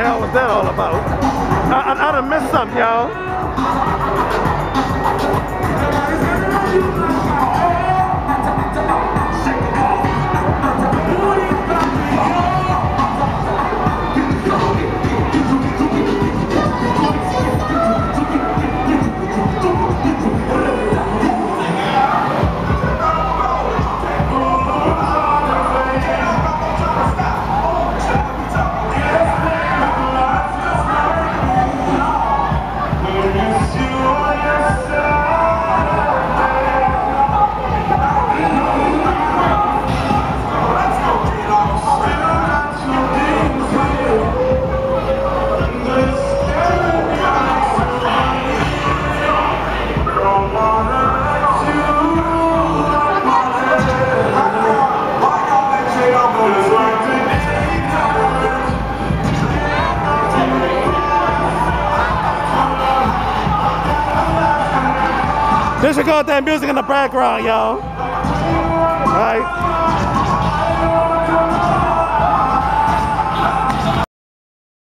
hell was that all about? I, I, I done missed something, y'all. Disregard that music in the background, y'all. All right.